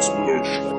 explosion.